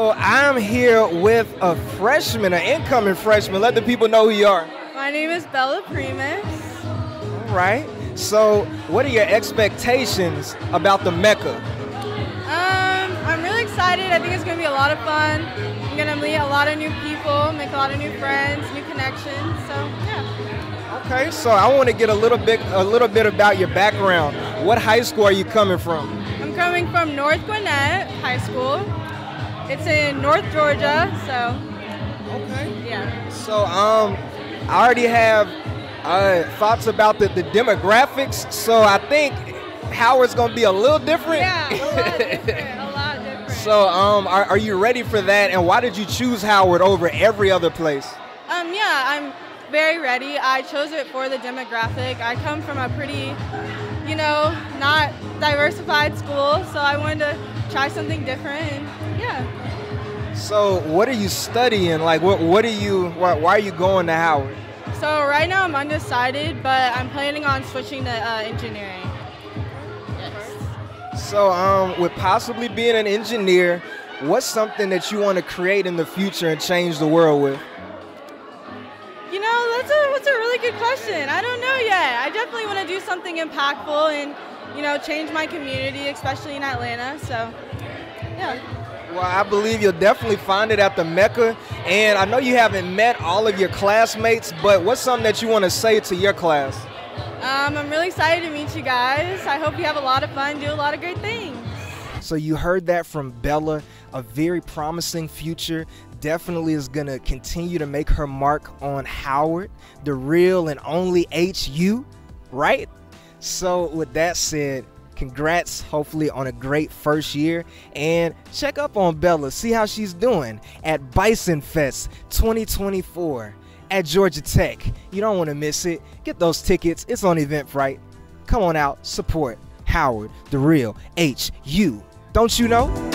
So I'm here with a freshman, an incoming freshman. Let the people know who you are. My name is Bella Primus. All right. So, what are your expectations about the Mecca? Um, I'm really excited. I think it's going to be a lot of fun. I'm going to meet a lot of new people, make a lot of new friends, new connections. So, yeah. Okay. So, I want to get a little bit a little bit about your background. What high school are you coming from? I'm coming from North Gwinnett High School. It's in North Georgia, so Okay. yeah. So, um, I already have uh, thoughts about the, the demographics. So, I think Howard's gonna be a little different. Yeah, a lot different. A lot different. So, um, are, are you ready for that? And why did you choose Howard over every other place? Um, yeah, I'm very ready. I chose it for the demographic. I come from a pretty, you know, not diversified school, so I wanted to try something different. And yeah. So, what are you studying? Like, what what are you? Why, why are you going to Howard? So right now I'm undecided, but I'm planning on switching to uh, engineering. Yes. So, um, with possibly being an engineer, what's something that you want to create in the future and change the world with? You know, that's a that's a really good question. I don't know yet. I definitely want to do something impactful and you know change my community, especially in Atlanta. So yeah. Well, I believe you'll definitely find it at the Mecca. And I know you haven't met all of your classmates, but what's something that you want to say to your class? Um, I'm really excited to meet you guys. I hope you have a lot of fun, do a lot of great things. So you heard that from Bella, a very promising future. Definitely is gonna continue to make her mark on Howard, the real and only HU, right? So with that said, congrats hopefully on a great first year and check up on Bella, see how she's doing at Bison Fest 2024 at Georgia Tech. You don't want to miss it. Get those tickets. It's on Eventbrite. Come on out, support Howard, the real HU. Don't you know?